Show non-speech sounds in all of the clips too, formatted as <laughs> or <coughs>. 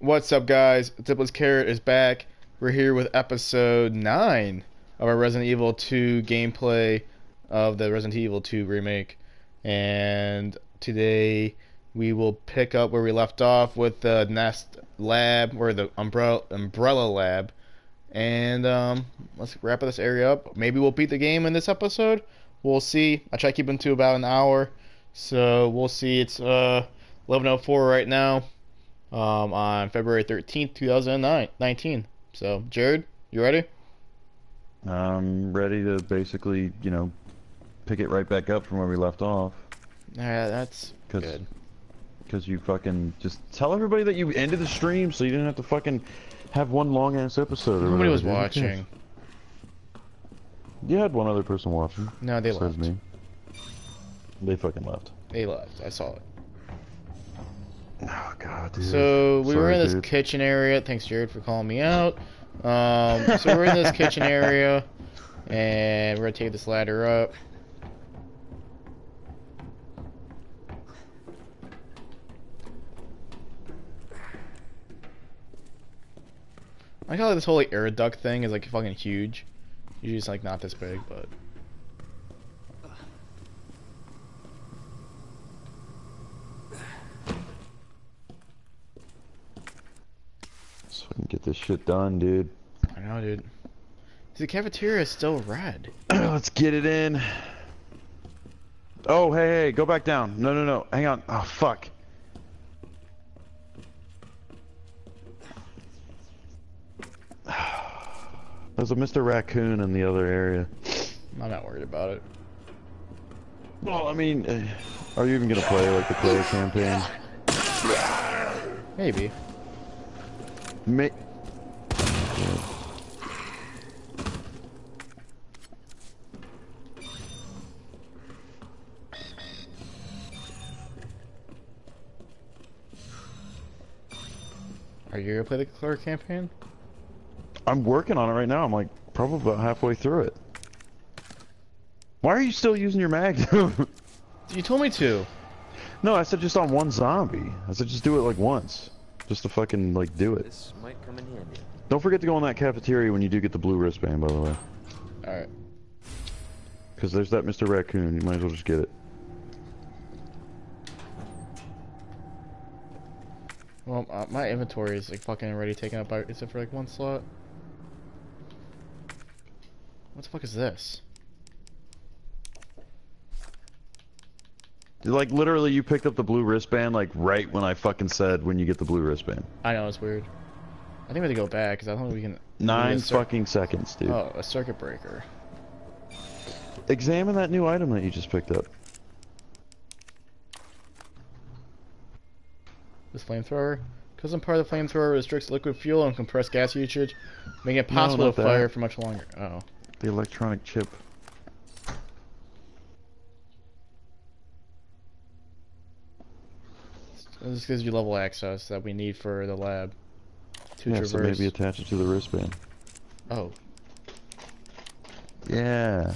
What's up, guys? Dipless Carrot is back. We're here with episode 9 of our Resident Evil 2 gameplay of the Resident Evil 2 remake. And today we will pick up where we left off with the Nest Lab, or the Umbrella, umbrella Lab. And um, let's wrap this area up. Maybe we'll beat the game in this episode. We'll see. I try to keep them to about an hour. So we'll see. It's uh, 11.04 right now um, on February 13th, 2019. So, Jerod, you ready? I'm ready to basically, you know, pick it right back up from where we left off. Yeah, that's Cause, good. Because you fucking just tell everybody that you ended the stream so you didn't have to fucking have one long ass episode. Or Nobody was. Watching. You had one other person watching. No, they left. me. They fucking left. They left. I saw it. Oh god, dude. So we were in this dude. kitchen area. Thanks, Jerod, for calling me out. Um, so we're in this kitchen area, and we're gonna take this ladder up. I like this whole like air duct thing is like fucking huge. Usually it's like not this big, but So we can get this shit done, dude. I know, dude. The cafeteria is still red. <clears throat> Let's get it in. Oh, hey, hey, go back down. No, no, no. Hang on. Oh, fuck. <sighs> There's a Mr. Raccoon in the other area. I'm not worried about it. Well, I mean, eh, are you even gonna play like the player campaign? Maybe. Are you gonna play the Claire campaign? I'm working on it right now. I'm like probably about halfway through it. Why are you still using your Magnum? <laughs> You told me to. no, I said just on one zombie. I said just do it like once. Just to fucking like do it. This might come in handy. Don't forget to go in that cafeteria when you do get the blue wristband, by the way. Alright. Because there's that Mr. Raccoon. You might as well just get it. Well, uh, my inventory is like fucking already taken up by except for like one slot. What the fuck is this? Like literally, you picked up the blue wristband like right when I fucking said when you get the blue wristband. I know it's weird. I think we have to go back because I don't think we can. Nine fucking seconds, dude. Oh, a circuit breaker. Examine that new item that you just picked up. This flamethrower. Because I'm part of the flamethrower restricts liquid fuel and compressed gas usage, making it possible not to that. fire for much longer. Oh. The electronic chip. This gives you level access that we need for the lab. To yeah, traverse. so maybe attach it to the wristband. Oh. Yeah.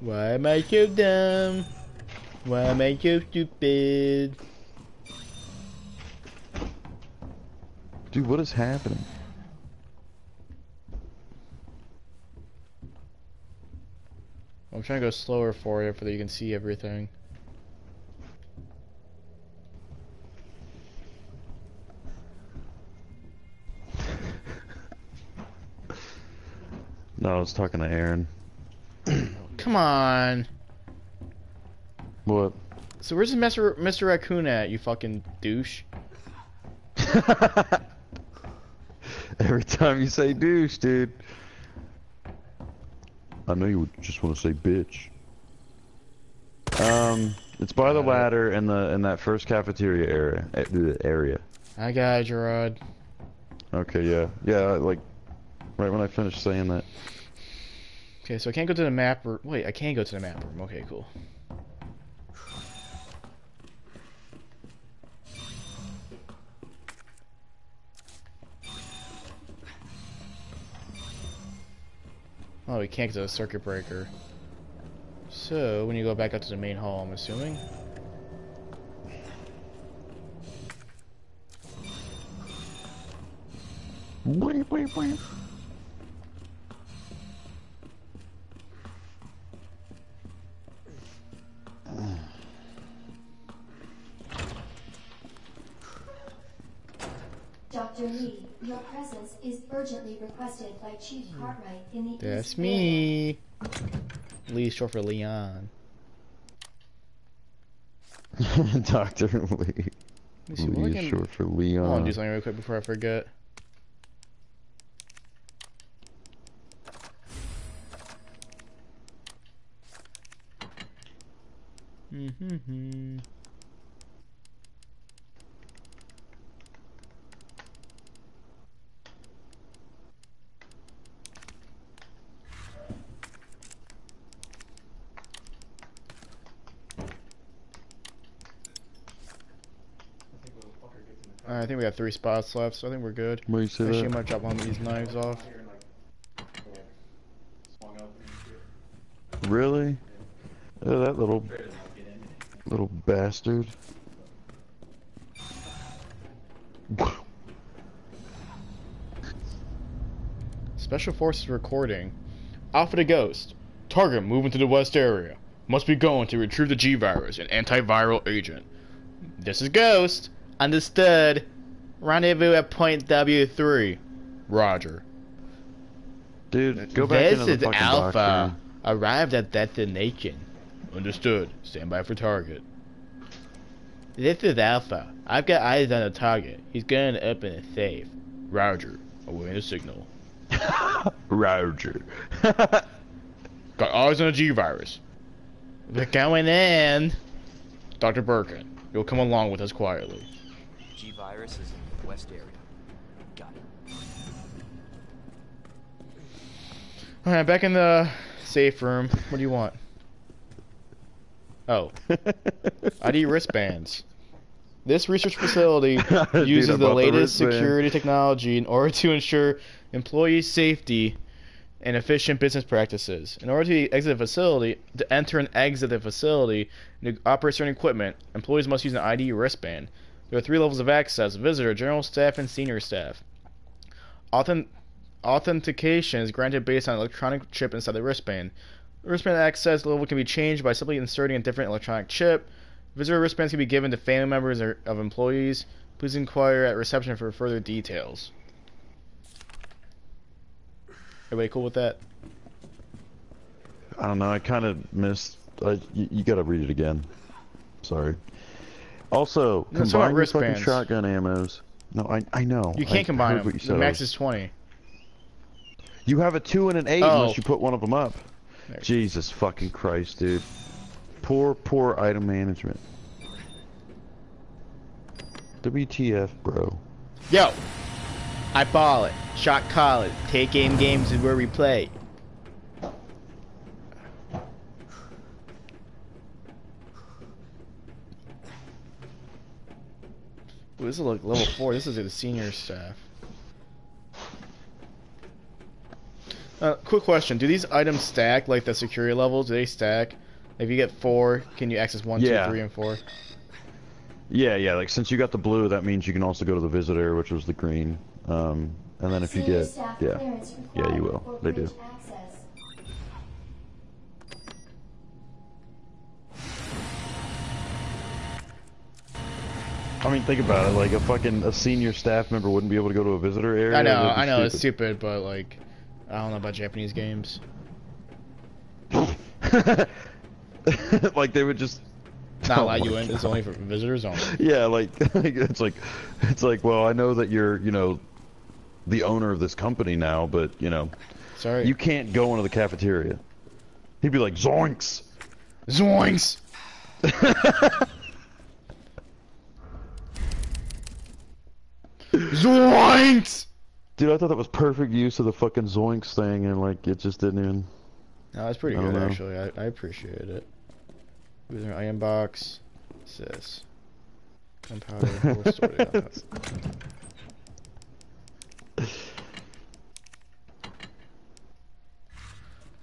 Why am I so dumb? Why am I so stupid? Dude, what is happening? I'm trying to go slower for you, so that you can see everything. No, I was talking to Aaron. <clears throat> Come on. What? So where's Mr. Mr. Raccoon at, you fucking douche? <laughs> Every time you say douche, dude. I know you would just want to say bitch. Um, it's by the ladder in the in that first cafeteria area. eh, Area. I got it, Gerard. Okay, yeah, yeah. Like Right when I finish saying that. Okay, so I can't go to the map room. Wait, I can go to the map room. Okay, cool. Oh, we can't get to the circuit breaker. So, when you go back up to the main hall, I'm assuming. Wait, wait, wait. Urgently requested by Chief Cartwright in the That's East me. Lee short for Leon. <laughs> Dr. Lee. Let me see what I Lee can- is short for I want to do something real quick before I forget. Mm-hmm. Alright, think we got three spots left, so I think we're good. Where you say Actually, that? gonna drop one of these knives off. Really? Oh, that little little bastard. Special Forces recording. Alpha to Ghost. Target moving to the west area. Must be going to retrieve the G virus, an antiviral agent. This is Ghost. Understood. Rendezvous at point W3. Roger. Dude, go back this into the is fucking Alpha. box, Arrived at destination. Understood. Stand by for target. This is Alpha. I've got eyes on the target. He's going to open a safe. Roger. Awaiting a signal. <laughs> Roger. <laughs> Got eyes on the G virus. They're going in. Dr. Birkin, you'll come along with us quietly. G virus is in the west area. Got it. Alright, back in the safe room. What do you want? Oh, ID wristbands. This research facility <laughs> uses I the bought the latest security technology in order to ensure employee safety and efficient business practices. In order to exit the facility, to enter and exit the facility, and to operate certain equipment, employees must use an ID wristband. There are three levels of access: visitor, general staff, and senior staff. Authen- authentication is granted based on an electronic chip inside the wristband. The wristband access level can be changed by simply inserting a different electronic chip. Visitor wristbands can be given to family members or, of employees. Please inquire at reception for further details. Everybody cool with that? I don't know. I kind of missed. You, you gotta read it again. Sorry. Also, No, combine your fucking shotgun ammos. No, I I know. You can't combine them. The max is 20. You have a two and an eight Oh. unless you put one of them up. There. Jesus fucking Christ, dude. Poor, poor item management. WTF, bro. Yo! I ball it. Shot call it. Take aim games is where we play. Ooh, this is like level 4. This is the senior staff. Uh, quick question. Do these items stack like the security levels? Do they stack? If you get 4, can you access one, two, three, Yeah. and 4? Yeah, yeah. Like since you got the blue, that means you can also go to the visitor, which was the green. Um, and then if you get, yeah, yeah, you will. They do. I mean, think about it. Like a fucking a senior staff member wouldn't be able to go to a visitor area. I know, I know, it's stupid, but like, I don't know about Japanese games. <laughs> like they would just Not <laughs> Oh allow you in. It's only for visitors only. <laughs> Yeah, like it's like it's like well, I know that you're you know the owner of this company now, but you know Sorry. you can't go into the cafeteria. He'd be like zoinks. Zoinks! Zoinks! Dude, I thought that was perfect use of the fucking zoinks thing, and like it just didn't even. No, that's pretty I good actually. I, I appreciate it. User iron box. What's this? Gunpowder. full story gunpowder.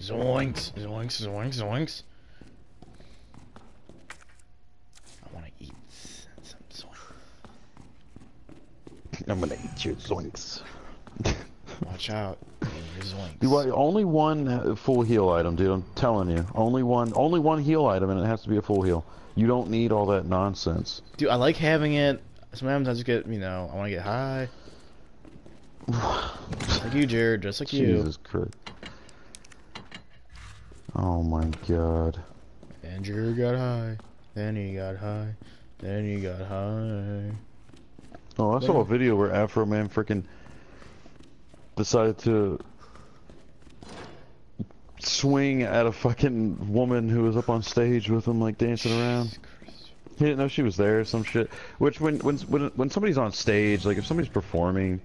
Zoinks! Zoinks! Zoinks! Zoinks! I want to eat s- some zoinks. I'm gonna eat your zoinks. watch out. Zoinks. You want only one full heal item, dude. I'm telling you, only one, only one heal item, and it has to be a full heal. You don't need all that nonsense. Dude, I like having it. Sometimes I just get, you know, I want to get high. Just <sighs> like you, Jerod. Just like you. Jesus Christ. Oh my God. And Jerod got high. Then he got high. Then he got high. Oh, I saw a video where Afroman freaking decided to swing at a fucking woman who was up on stage with him, like dancing around. He didn't know she was there, some shit. Which when when when when somebody's on stage, like if somebody's performing,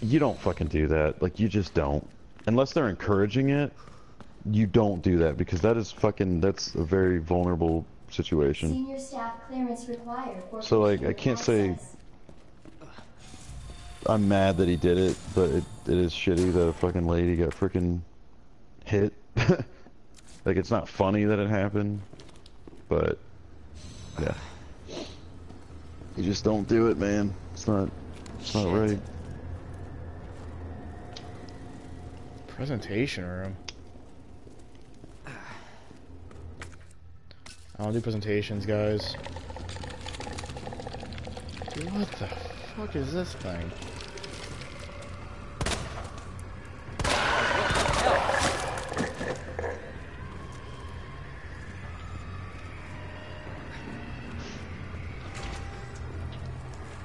you don't fucking do that. Like you just don't, unless they're encouraging it. You don't do that because that is fucking that's a very vulnerable situation. Senior staff clearance required for So, like, I can't say- access. I'm mad that he did it, but it, it is shitty that a fucking lady got freaking hit. <laughs> like, it's not funny that it happened, but yeah. You just don't do it, man. It's not, it's not right. Presentation room. I don't do presentations, guys. Dude, what the fuck is this thing?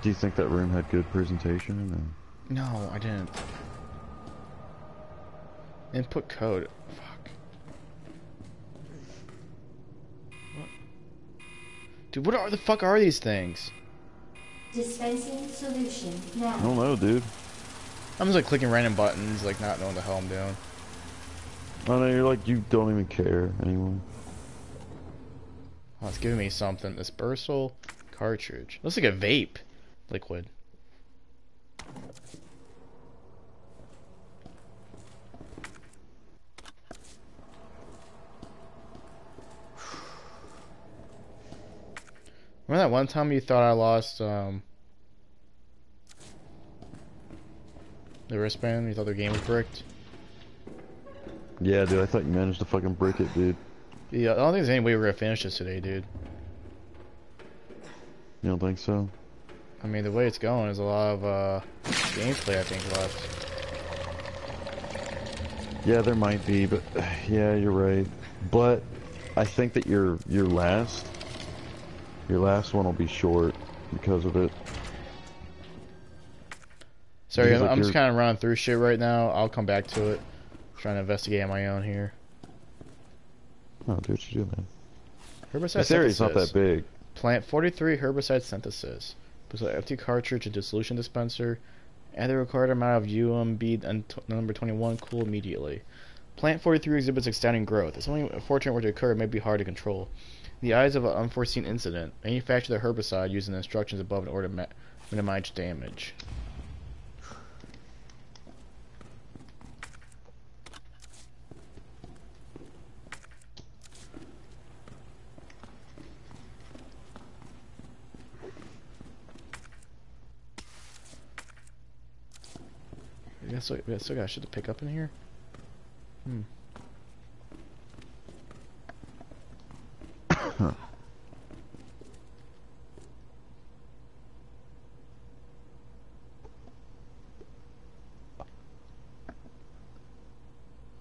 Do you think that room had good presentation? Or? No, I didn't. Input code. Fuck. What? Dude, what are the fuck are these things? Dispensing solution I don't know, dude. I'm just like clicking random buttons, like not knowing the hell I'm doing. I know you're like you don't even care anymore. Oh, it's giving me something. This dispersal cartridge. Looks like a vape liquid. Remember that one time you thought I lost um the wristband? You thought the game was bricked? Yeah, dude. I thought you managed to fucking break it, dude. Yeah, I don't think there's any way we're gonna finish this today, dude. You don't think so? I mean, the way it's going is a lot of uh, gameplay, I think, left. Yeah, there might be, but <sighs> yeah, you're right. But I think that your your last your last one will be short because of it. Sorry, Because, I'm, I'm just kind of running through shit right now. I'll come back to it. trying to investigate on my own here. Oh, do what you do, man. Herbicide This area's not synthesis. that big. Plant 43 herbicide synthesis. Puts an empty cartridge into solution dispenser. Add the required amount of UMB and number 21. Cool immediately. Plant 43 exhibits astounding growth. If something unfortunate were to occur, it may be hard to control. In the eyes of an unforeseen incident, manufacture the herbicide using the instructions above in order to minimize damage. Still, we got still got shit to pick up in here. Hmm.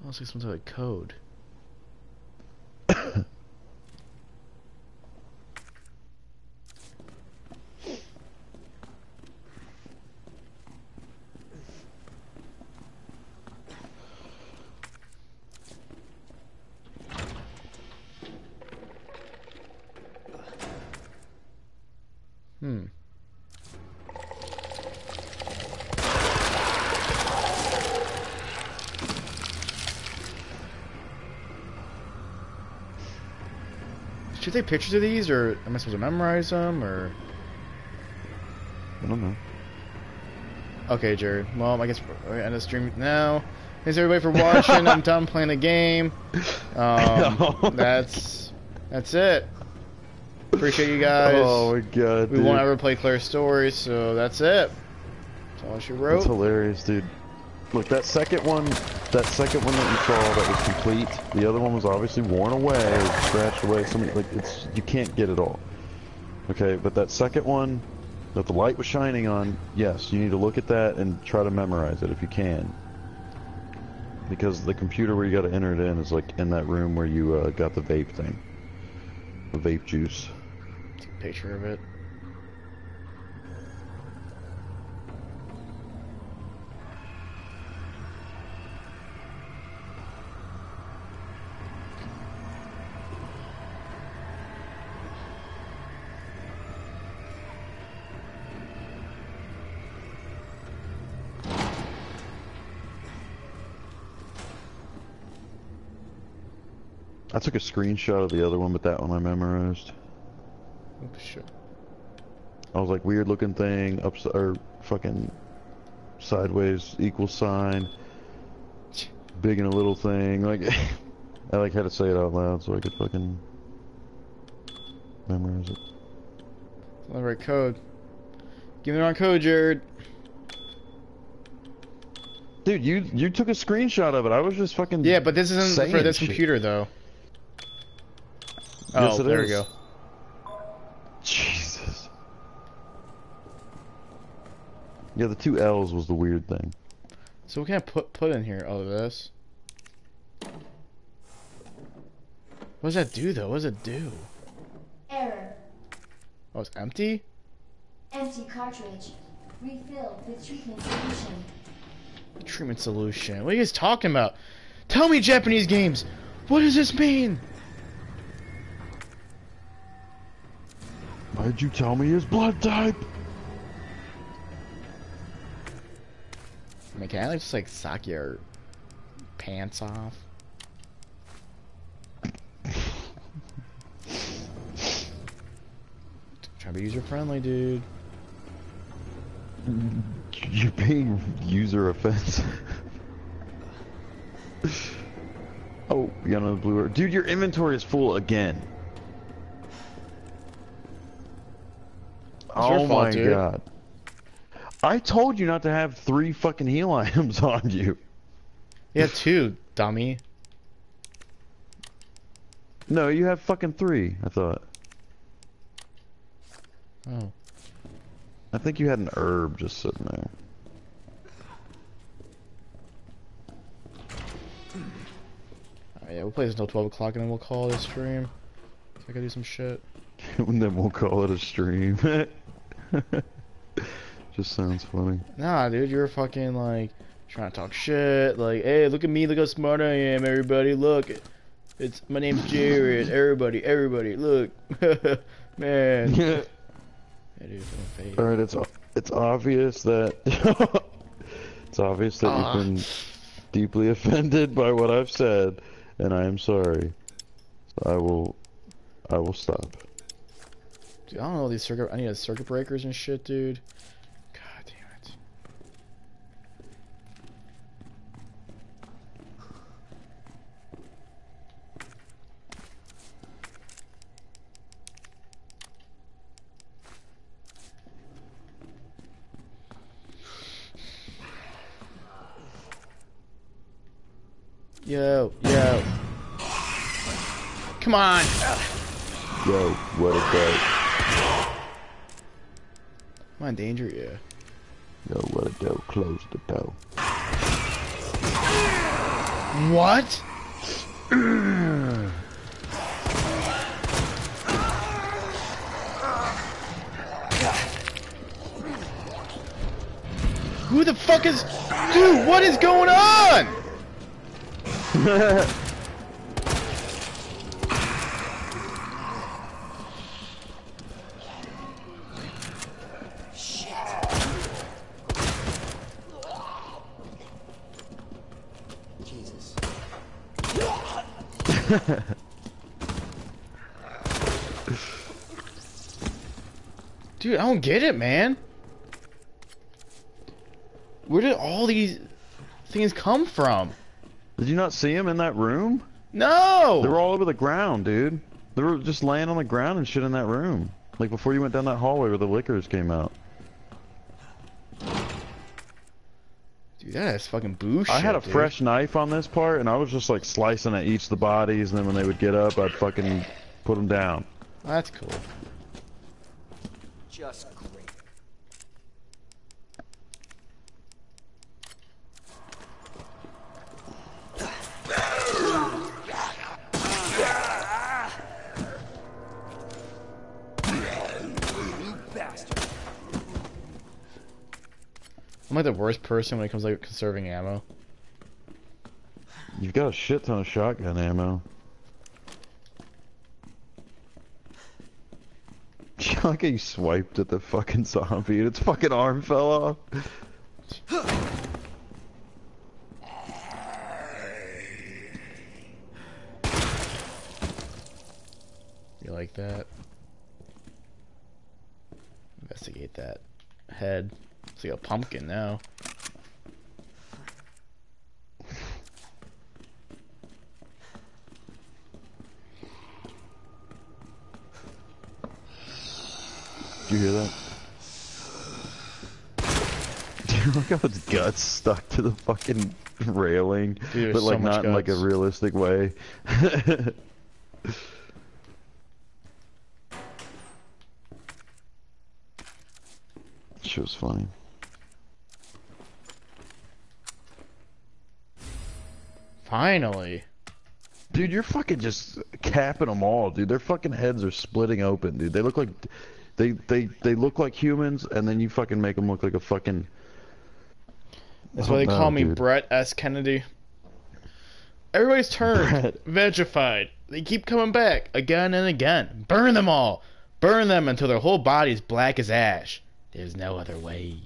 Looks like some sort of code. <coughs> <coughs> <coughs> Hmm. Should I take pictures of these, or am I supposed to memorize them, or? I don't know. Okay, Jerod. Well, I guess we're end the stream now. Thanks everybody for watching. I'm done <laughs> playing the game. Um, that's that's it. Appreciate you guys. Oh my god, we dude. won't ever play Claire's story, so that's it. That's all she wrote. That's hilarious, dude. Look, that second one, that second one that you saw that was complete. The other one was obviously worn away, scratched away. Something like it's you can't get it all. Okay, but that second one that the light was shining on, yes, you need to look at that and try to memorize it if you can. Because the computer where you got to enter it in is like in that room where you uh, got the vape thing, the vape juice. Take a picture of it. Took a screenshot of the other one, but that one I memorized. Oh, shit. I was like, weird looking thing, ups or fucking sideways equal sign, big and a little thing. Like, <laughs> I like had to say it out loud so I could fucking memorize it. Not right code. Give me the wrong code, Jerod. Dude, you you took a screenshot of it. I was just fucking. Yeah, but this isn't for this shit. computer though. Yes, oh, it there we go. Jesus. Yeah, the two L's was the weird thing. So what can I put put in here? Oh, this. What does that do though? What does it do? Error. Oh, it's empty. Empty cartridge. Refilled with treatment solution. Treatment solution. What are you guys talking about? Tell me, Japanese games. What does this mean? Why'd you tell me his blood type? I mean, can I like, just like sock your pants off? Trying to be user friendly, dude. You're being user offensive. oh, you got another blue. Dude, your inventory is full again. Oh fault, my dude. god. I told you not to have three fucking heal <laughs> items on you. Yeah, two, dummy. No, you have fucking three, I thought. Oh. I think you had an herb just sitting there. Alright, yeah, we'll play this until 12 o'clock <laughs> and then we'll call it a stream. So I gotta do some shit. and then we'll call it a stream. <laughs> just sounds funny. Nah, dude, you're fucking like trying to talk shit. Like, hey, look at me, look how smart I am, everybody. Look, it's my name's Jerod. Everybody, everybody, look, <laughs> man. <laughs> Yeah. All right, it's it's obvious that it's obvious that Ah. you've been deeply offended by what I've said, and I am sorry. So I will, I will stop. Dude, I don't know these circuit. I need circuit breakers and shit, dude. God damn it. Yo, yo. Come on. Yo, what a day. Am I in danger? Yeah. Yo, what a dough. Close the door. What? Who the fuck is... Dude, what is going on? Jesus. Dude, I don't get it, man. Where did all these things come from? Did you not see them in that room? No! They were all over the ground, dude. They were just laying on the ground and shit in that room. Like before you went down that hallway where the liquors came out. Dude, that is fucking bullshit. I had a dude. fresh knife on this part, and I was just like slicing at each of the bodies, and then when they would get up, I'd fucking put them down. That's cool. Just great. You bastard. I'm like the worst person when it comes to like conserving ammo. You've got a shit ton of shotgun ammo. <laughs> like you swiped at the fucking zombie and its fucking arm fell off. <sighs> You like that? Investigate that head. It's like a pumpkin now. You hear that? <laughs> Dude, look how its guts stuck to the fucking railing, Dude, but so like much not in like a realistic way. <laughs> Shit was funny. Finally. Dude, you're fucking just capping them all, dude. Their fucking heads are splitting open, dude. They look like they they they look like humans, and then you fucking make them look like a fucking. That's why they don't call know, me dude. Brett S. Kennedy. Everybody's turned vegified. They keep coming back again and again. Burn them all. Burn them until their whole body's black as ash. There's no other way.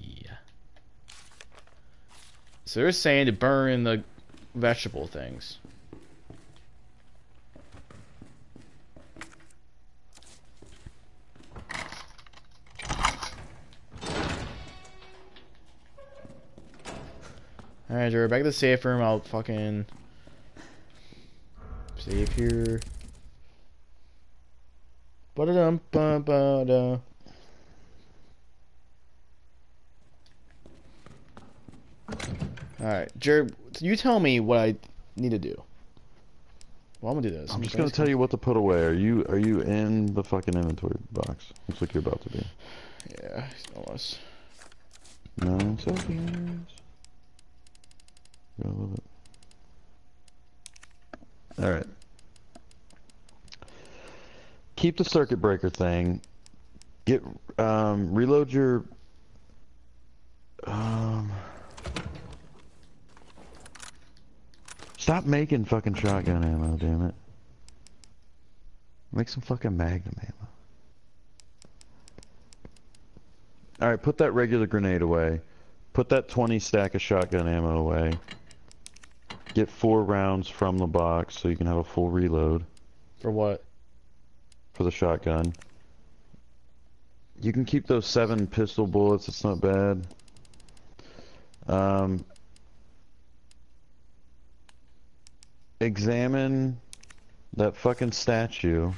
So they're saying to burn the vegetable things. Alright, Jerod, back to the safe room. I'll fucking save here. Ba-da-dum, ba-ba-da. Alright, Jerod, you tell me what I need to do. Well, I'm gonna do this. I'm just gonna tell you what to put away. Are you are you in the fucking inventory box? Looks like you're about to be. Yeah, almost. No, it's okay. Love it. All right. Keep the circuit breaker thing. Get um, reload your um. Stop making fucking shotgun ammo, damn it. Make some fucking magnum ammo. Alright, put that regular grenade away. Put that 20 stack of shotgun ammo away. Get four rounds from the box so you can have a full reload For what? for the shotgun. You can keep those seven pistol bullets, it's not bad. Um, examine that fucking statue.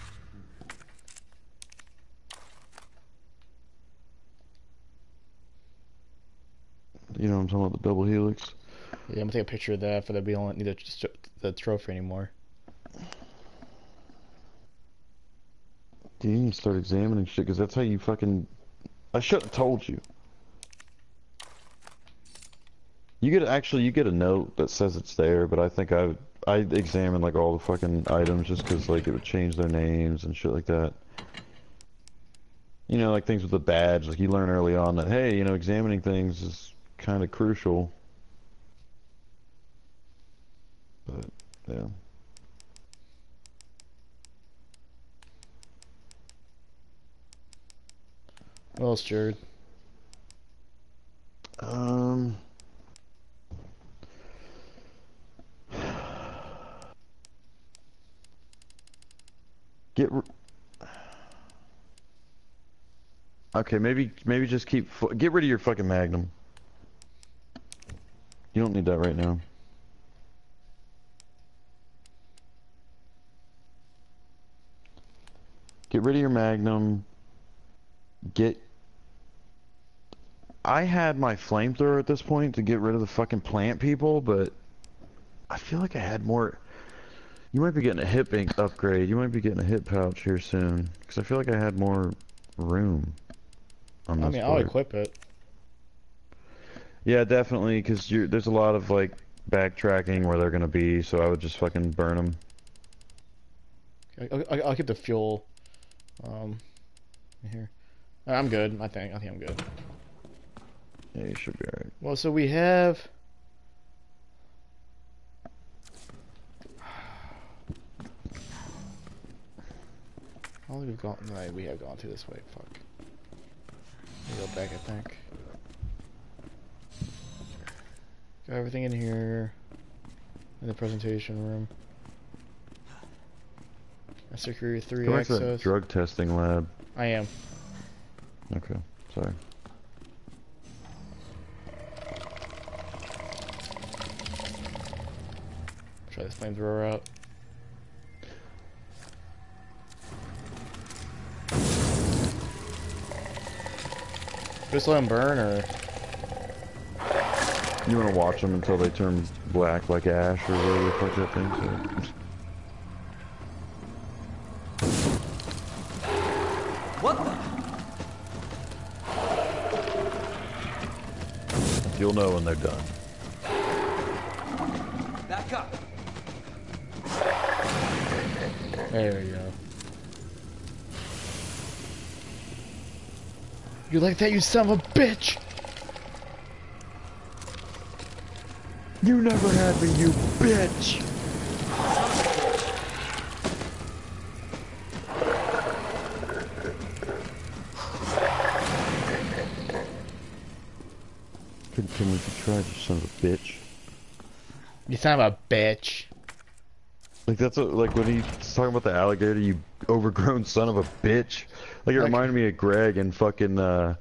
You know what I'm talking about, the double helix? Yeah, I'm gonna take a picture of that for the we don't need the, trophy anymore. Dude, you need to start examining shit, because that's how you fucking... I should have told you. You get actually, you get a note that says it's there, but I think I I examined like all the fucking items just because like it would change their names and shit like that. You know, like things with the badge, like you learn early on that hey, you know, examining things is kind of crucial. But yeah. What else, Jerod? Um. Get. Okay, maybe maybe just keep get rid of your fucking Magnum. You don't need that right now. Get rid of your Magnum. Get I had my flamethrower at this point to get rid of the fucking plant people, but I feel like I had more. You might be getting a hip ink upgrade. You might be getting a hip pouch here soon, because I feel like I had more room. On I mean, I'll equip it. Yeah, definitely, because there's a lot of like backtracking where they're gonna be, so I would just fucking burn them. I, I, I'll get the fuel. Um, here. I'm good. I think. I think I'm good. Yeah, you should be alright. Well, so we have. How long we've gone? No, we have gone through this way. Fuck. Let me go back. I think. Got everything in here. In the presentation room. A security three Go back to that drug testing lab. I am. Okay, sorry. Try this flamethrower out. Just let them burn, or You want to watch them until they turn black like ash or whatever the fuck that thing said. You'll know when they're done. Back up. there we go. You like that, you son of a bitch! You never had me, you bitch! Can we try, you son of a bitch? You son of a bitch. Like that's what, like when he's talking about the alligator, you overgrown son of a bitch. Like it Like- reminded me of Greg in fucking uh,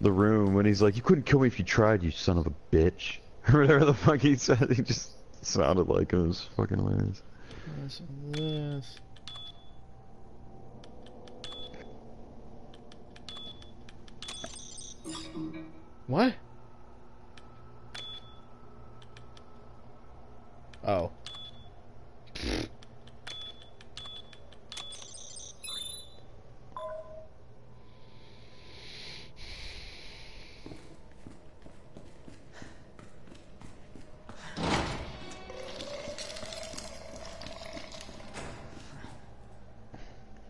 the room when he's like, "You couldn't kill me if you tried, you son of a bitch," <laughs> or whatever the fuck he said. He just sounded like him. It was fucking hilarious. This, this. What? Oh.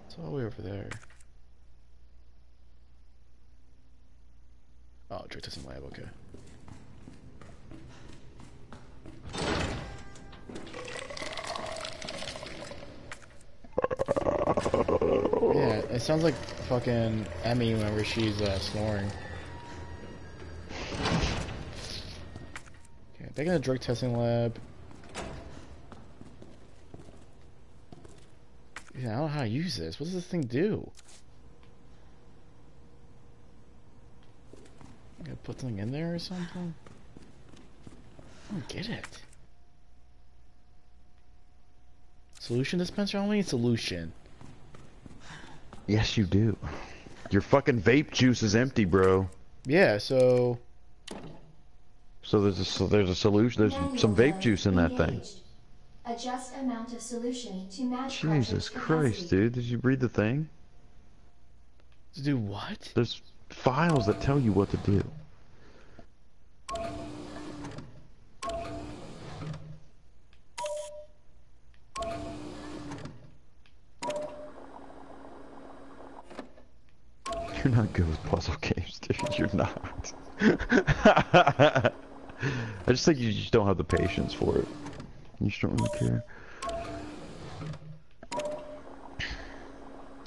It's all the way over there. Oh, drug testing lab, okay. It sounds like fucking Emmy whenever she's uh, snoring. Okay, back in the drug testing lab. Yeah, I don't know how to use this. What does this thing do? I Gotta put something in there or something? I don't get it. Solution dispenser? I don't need solution. Yes, you do. Your fucking vape juice is empty, bro. Yeah, so So there's a so there's a solution. There's Manual some vape juice in that thing. engaged. Adjust amount of solution to match Jesus Christ, capacity. dude! Did you read the thing? to do what? There's files that tell you what to do. You're not good with puzzle <laughs> games, dude. You're not. <laughs> I just think you just don't have the patience for it. You just don't really care.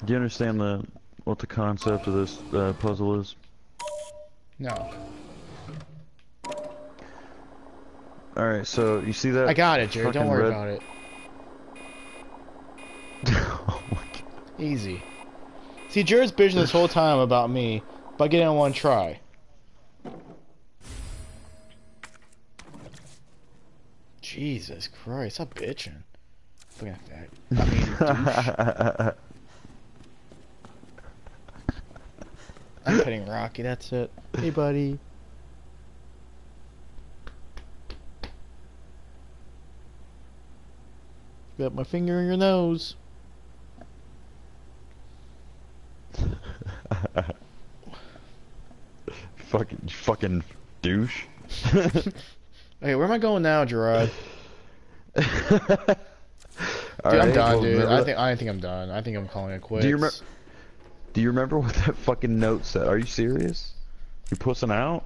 Do you understand the what the concept of this uh, puzzle is? No. All right, so you see that? I got it, Jerod. Don't worry red- about it. <laughs> oh my god. Easy. See, Jerod's bitching this whole time about me, but getting on one try. Jesus Christ, stop bitching. Look at that. I am <laughs> petting Rocky. That's it. Hey, buddy. Got my finger in your nose. <laughs> fucking fucking douche. <laughs> Okay, where am I going now, Gerard? <laughs> All Dude, I'm done, dude. I think I think I'm done. I think I'm calling it quits. Do you remember? Do you remember what that fucking note said? Are you serious? You pussing out?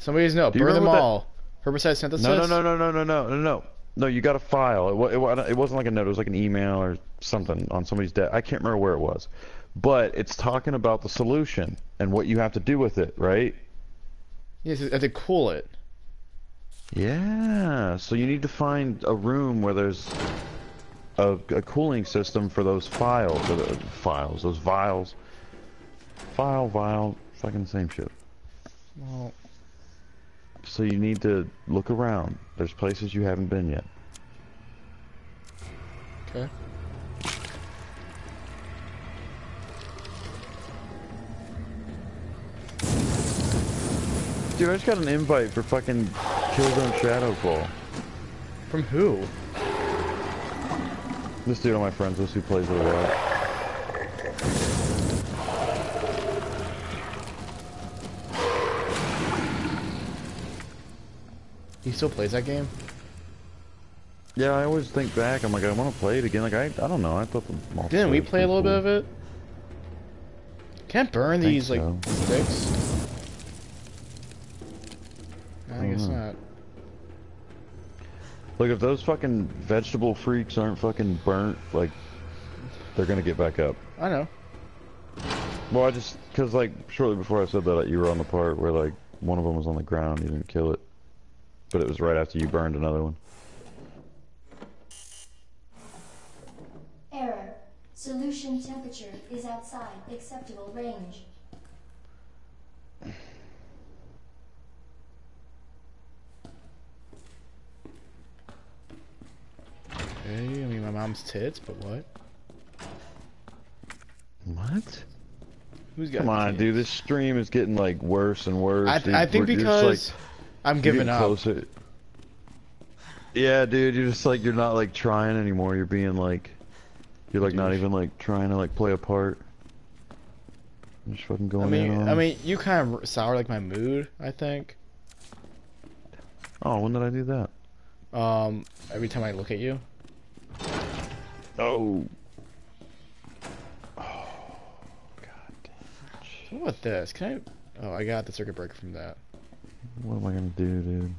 Somebody's note. Burn them what that- all. Herbicide synthesis. No, no, no, no, no, no, no, no, no. No, you got a file. It, it, it wasn't like a note. It was like an email or something on somebody's desk. I can't remember where it was, but it's talking about the solution and what you have to do with it, right? Yes, I have to cool it. Yeah. So you need to find a room where there's a, a cooling system for those files, the files, those vials. File, vial, fucking same shit. Well, So you need to look around. There's places you haven't been yet. okay. Dude, I just got an invite for fucking Killzone Shadowfall. From who? This dude on my friends list who plays it a lot. He still plays that game? Yeah, I always think back. I'm like, I want to play it again. Like, I, I don't know. I thought the Didn't we play a little bit of it? Can't burn these like sticks. Look, if those fucking vegetable freaks aren't fucking burnt, like, they're gonna get back up. I know. Well, I just, cause like, shortly before I said that, you were on the part where like, one of them was on the ground, you didn't kill it. But it was right after you burned another one. Error. Solution temperature is outside acceptable range. Okay, I mean my mom's tits, but what? What? Who's got Come on, tits? dude. This stream is getting like worse and worse. I, dude. I think We're- you're just, because like, I'm giving up. closer. Yeah, dude. You're just like you're not like trying anymore. You're being like, you're like not even like trying to like play a part. You're just fucking going I mean, I mean, you kind of sour like my mood. I think. Oh, when did I do that? Um, every time I look at you. Oh. Oh. God damn. What about this? Can I? Oh, I got the circuit breaker from that. What am I gonna do, dude?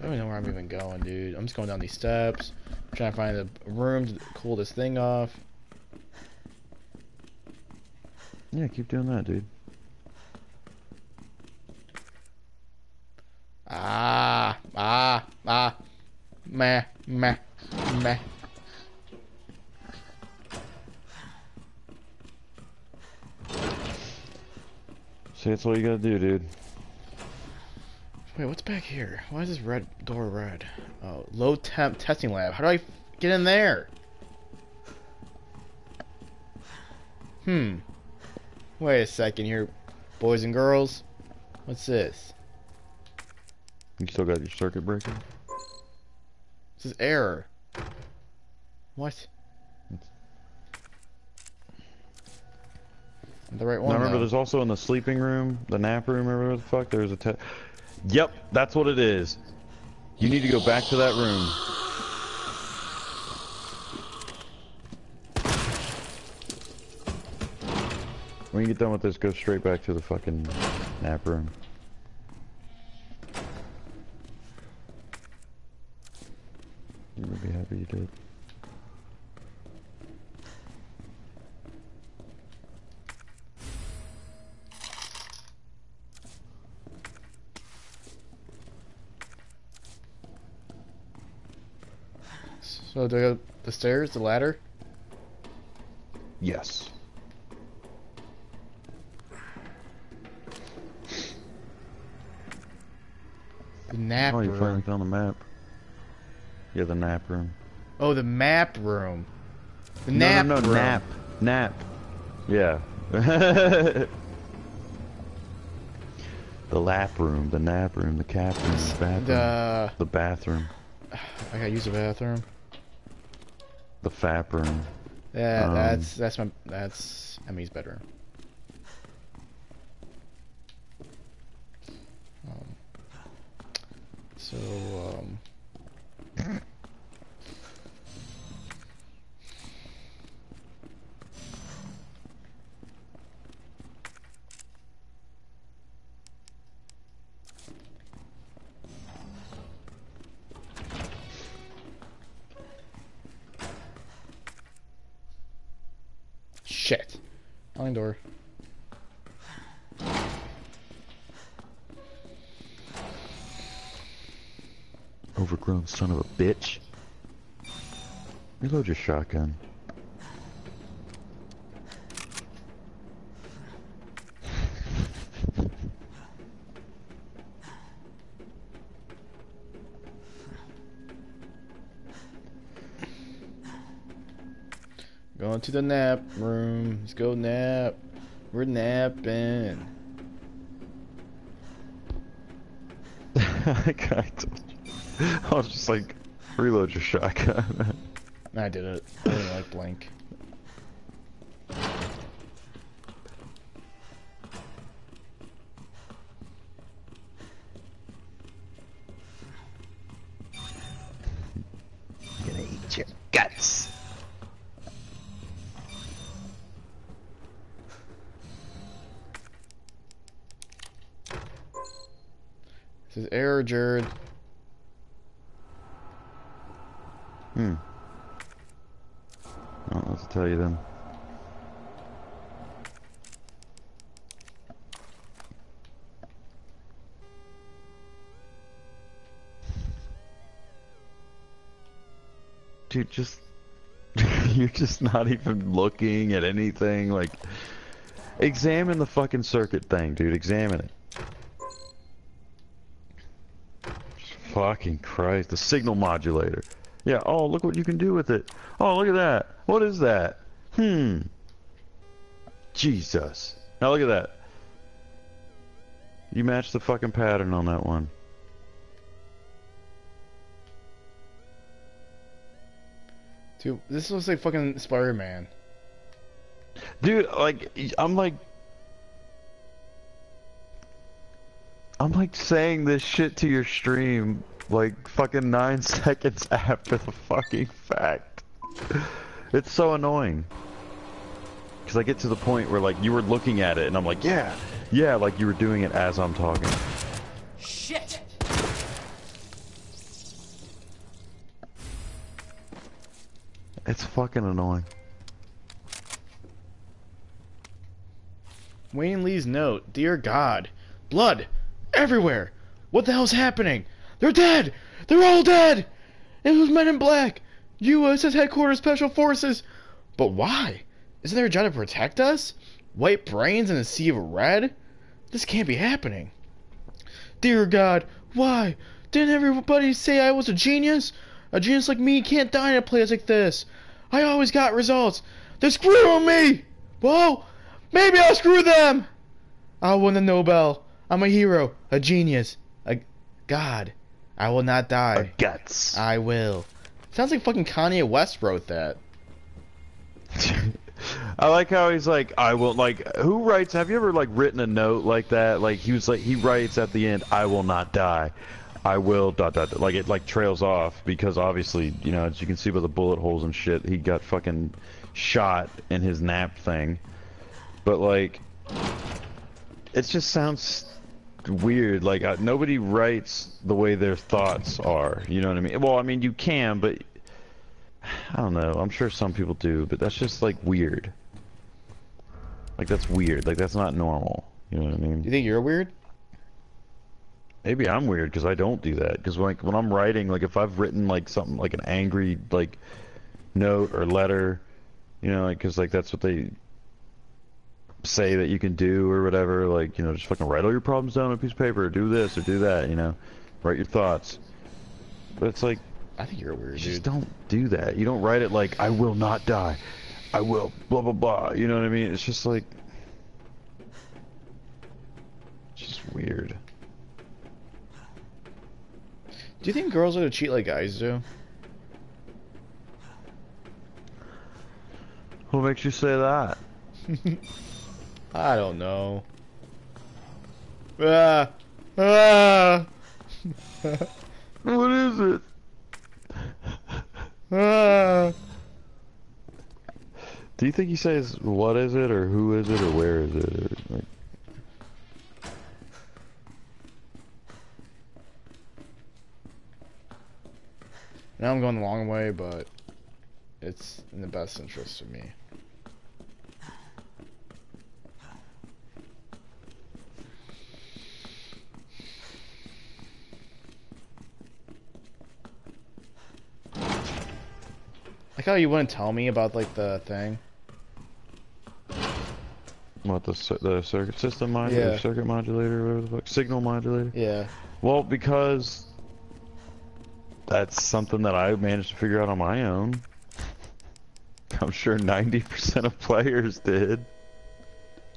I don't even know where I'm even going, dude. I'm just going down these steps, trying to find a room to cool this thing off. Yeah, keep doing that, dude. Ah, ah, ah, meh, meh, meh. See, that's all you gotta do, dude. Wait, what's back here? Why is this red door red? Oh, low temp testing lab. How do I f- get in there? Hmm. Wait a second here, boys and girls. What's this? You still got your circuit breaker? This is error. What? The right Now one. remember, though. there's also in the sleeping room, the nap room, or whatever the fuck. There's a te- Yep, that's what it is. You need to go back to that room. When you get done with this, go straight back to the fucking nap room. You would be happy you did. So do I go the stairs, the ladder? Yes. The nap Oh, you finally found the map. Yeah, the nap room. Oh, the map room. The No, nap no, no, room. nap. Nap. Yeah. <laughs> the lap room, the nap room, the cap room, the bathroom. The The bathroom. <sighs> I gotta use the bathroom. The fap room. Yeah, Um, that's that's my that's Emmy's bedroom. Um, so um. Shit. Line door. Overgrown son of a bitch. Reload your shotgun. Going to the nap room. Let's go nap. We're napping. <laughs> I was just like, reload your shotgun. I did it. I didn't like blink. gonna eat your guts. This is error, Jerod. Hmm. Tell you then. Dude, just <laughs> you're just not even looking at anything. Like, examine the fucking circuit thing, dude. Examine it. Fucking Christ, the signal modulator. Yeah, oh, look what you can do with it. Oh, look at that. What is that? Hmm. Jesus. Now look at that. You match the fucking pattern on that one. Dude, this looks like fucking Spider-Man. Dude, like, I'm like... I'm like saying this shit to your stream like fucking nine <laughs> seconds after the fucking fact. It's so annoying. Cause I get to the point where like you were looking at it and I'm like, yeah, yeah, like you were doing it as I'm talking. Shit! It's fucking annoying. Wayne Lee's note. Dear God. Blood. Everywhere. What the hell's happening? They're dead! They're all dead! It was Men in Black! USS Headquarters Special Forces! But why? Isn't there a job to protect us? White brains in a sea of red? This can't be happening. Dear God, why? Didn't everybody say I was a genius? A genius like me can't die in a place like this. I always got results. They're screwing me! Well, maybe I'll screw them! I'll win the Nobel. I'm a hero, a genius, a god. I will not die. Guts. I will. Sounds like fucking Kanye West wrote that. <laughs> I like how he's like, I will like. Who writes? Have you ever like written a note like that? Like he was like he writes at the end, I will not die. I will dot dot. dot. Like it like trails off because obviously you know as you can see by the bullet holes and shit, he got fucking shot in his nap thing. But like, it just sounds weird. Like uh, nobody writes the way their thoughts are. You know what I mean? Well, I mean you can, but <sighs> I don't know. I'm sure some people do, but that's just like weird. Like that's weird. Like that's not normal. You know what I mean? You think you're weird? Maybe I'm weird because I don't do that. Because like when I'm writing, like if I've written like something like an angry like note or letter, you know, like because like that's what they say that you can do or whatever. Like you know, just fucking write all your problems down on a piece of paper, or do this or do that. You know, write your thoughts. But it's like I think you're a weird, just dude. don't do that. You don't write it like I will not die. I will, blah blah blah. You know what I mean? It's just like, it's just weird. Do you think girls are to cheat like guys do? What makes you say that? <laughs> I don't know. Ah, ah, What is it? ah. Do you think he says what is it or who is it or where is it or like? Now I'm going the long way, but it's in the best interest of me. How you wouldn't tell me about like the thing. What the the circuit system modulator, Yeah. circuit modulator, whatever the fuck, signal modulator? Yeah. Well, because that's something that I managed to figure out on my own. <laughs> I'm sure 90% of players did.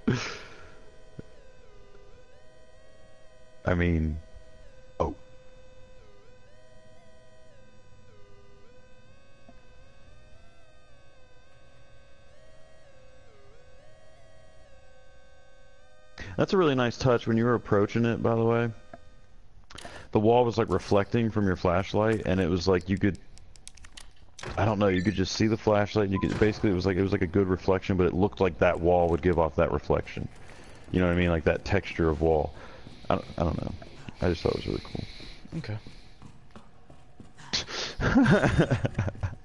<laughs> I mean, That's a really nice touch when you were approaching it, by the way the wall was like reflecting from your flashlight and it was like you could I don't know, you could just see the flashlight and you could basically it was like it was like a good reflection but it looked like that wall would give off that reflection. You know what I mean? Like that texture of wall. I don't, I don't know. I just thought it was really cool. Okay. <laughs>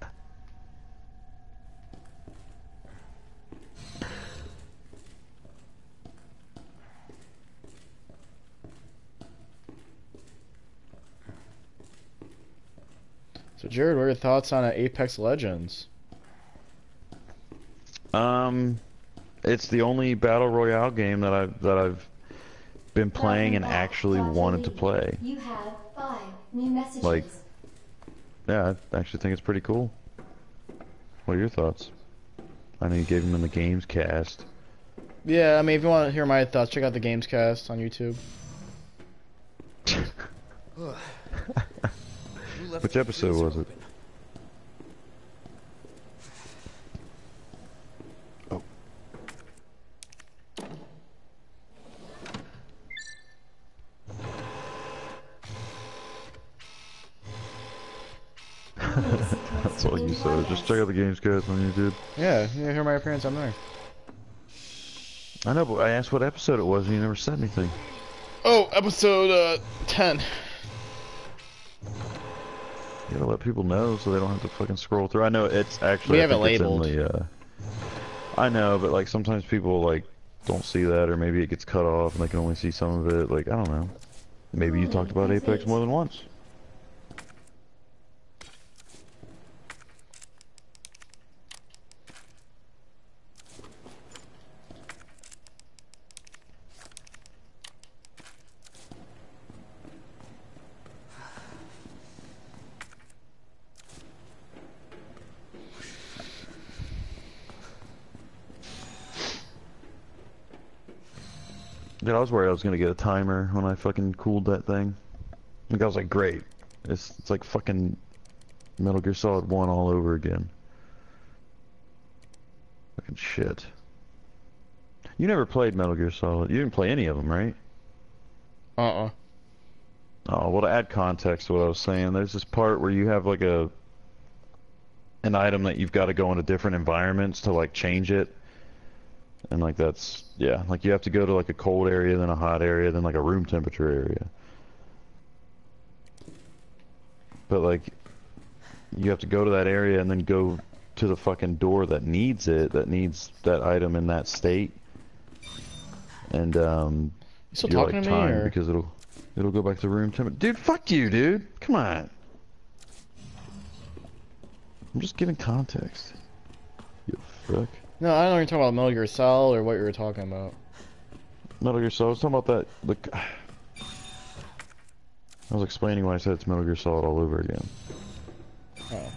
So Jerod, what are your thoughts on uh, Apex Legends? Um it's the only battle royale game that I've that I've been playing and actually wanted to play. You have five new messages. Like- Yeah, I actually think it's pretty cool. What are your thoughts? I know you gave them in the games cast. Yeah, I mean, if you want to hear my thoughts, check out the games cast on YouTube. <laughs> Who left Which episode freezer was it? open? <laughs> That's all you said. Just check out the games cast on YouTube. Yeah, yeah, hear my appearance on there. I know, but I asked what episode it was and you never said anything. Oh, episode uh, 10. You gotta let people know so they don't have to fucking scroll through. I know it's actually. We I have it think it's in labeled. the, uh, I know, but like sometimes people like don't see that, or maybe it gets cut off and they can only see some of it. Like I don't know. Maybe you talked about Apex more than once. Was worried I was gonna get a timer when I fucking cooled that thing. Like I was like, great. It's it's like fucking Metal Gear Solid 1 all over again. Fucking shit. You never played Metal Gear Solid. You didn't play any of them, right? Uh-uh. Oh, well to add context to what I was saying, there's this part where you have like a an item that you've got to go into different environments to like change it. And like that's yeah, like you have to go to like a cold area, then a hot area, then like a room temperature area. But like you have to go to that area and then go to the fucking door that needs it, that needs that item in that state. And um You still talking like to me, or? because it'll it'll go back to room temperature. Dude, fuck you, dude. Come on. I'm just giving context. You fuck. No, I don't know if you're talking about Metal Gear Solid or what you were talking about. Metal Gear Solid. I was talking about that. Look, <sighs> I was explaining why I said it's Metal Gear Solid all over again. Oh.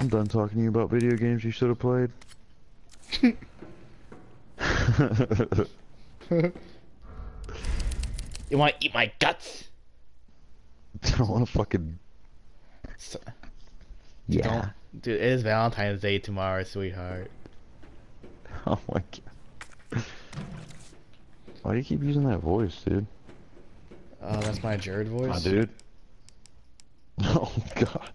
I'm done talking to you about video games you should have played. <laughs> <laughs> You want to eat my guts? <laughs> I don't want to fucking So- yeah. Dude, it is Valentine's Day tomorrow, sweetheart. <laughs> Oh my god. Why do you keep using that voice, dude? Oh, that's my Jerod voice. Ah, dude. <laughs> Oh god.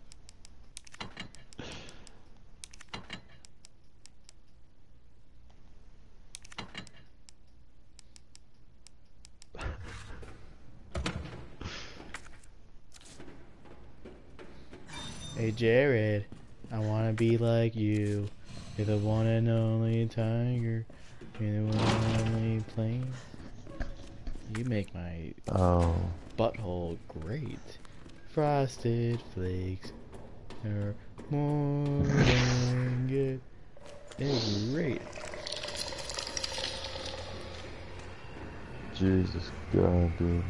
Hey Jerod, I wanna be like you. You're the one and only tiger. You're the one and only plane. You make my Oh. butthole great. Frosted flakes are more than good. They're great. Jesus God, dude.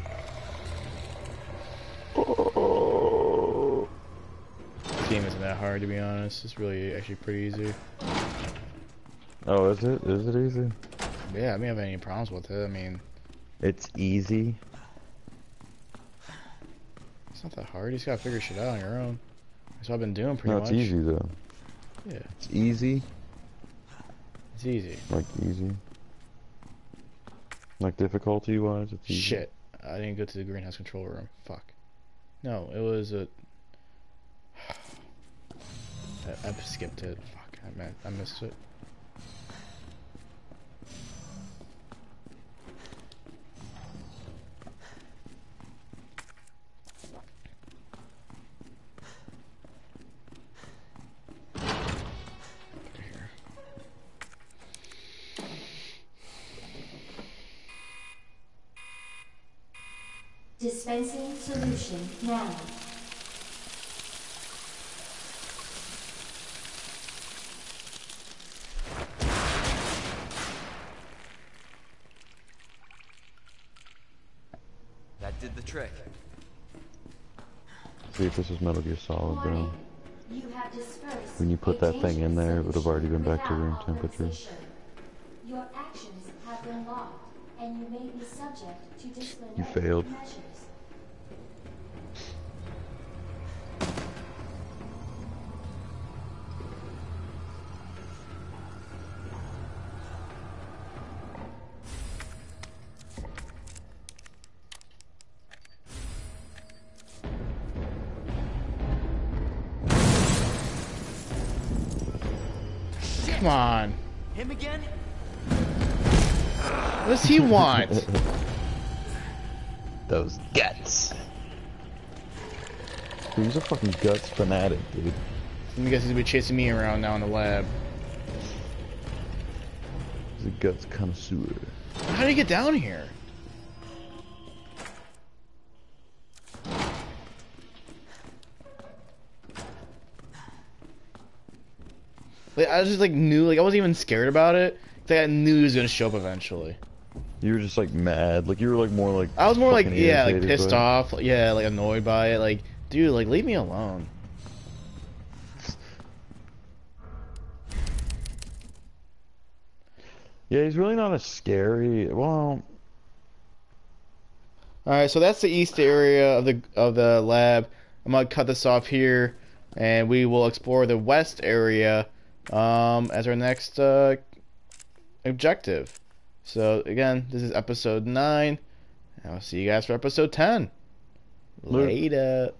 Oh. This game isn't that hard to be honest. It's really actually pretty easy. Oh, is it? Is it easy? Yeah, I don't have any problems with it. I mean, It's easy. it's not that hard. You just gotta figure shit out on your own. That's what I've been doing pretty No, much. it's easy though. Yeah, It's easy. it's easy. Like easy. Like difficulty wise, it's easy. Shit. I didn't go to the greenhouse control room. Fuck. No, it was a. I, I skipped it. Fuck. I meant I missed it. Dispensing solution now. That did the trick. See if this is Metal Gear Solid, bro. Warning. You have dispersed When you put that thing in there, it would have already been back to room temperature. Your actions have been logged, and you may be subject to disciplinary You failed. measures. Come on. Him again? What does he want? <laughs> Those guts. Dude, he's a fucking guts fanatic, dude. Let me guess he's gonna be chasing me around now in the lab. He's a guts connoisseur. How did he get down here? Like I just like knew like I wasn't even scared about it. Like I knew he was gonna show up eventually. You were just like mad, like you were like more like. I was more like yeah, like pissed off, yeah, like annoyed by it. Like, dude, like leave me alone. Yeah, he's really not a scary. Well, All right, so that's the east area of the of the lab. I'm gonna cut this off here, and we will explore the west area um, as our next uh, objective. So again, this is episode nine. and I'll see you guys for episode ten. Later. Later.